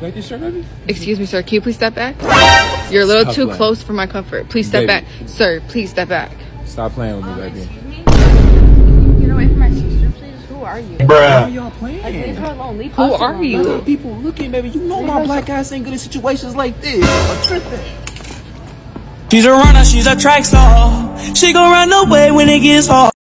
Thank you, sir, baby? Excuse me, sir. Can you please step back? You're a little Stop too playing. close for my comfort. Please step Baby. back. Sir, please step back. Stop playing with me, baby. Excuse? Get away from my sister, please. Who are you? Why are y'all playing? her Who are you? Other people looking, baby. You know my black ass ain't good in situations like this. I'm. She's a runner, she's a track star. She gonna run away when it gets hard.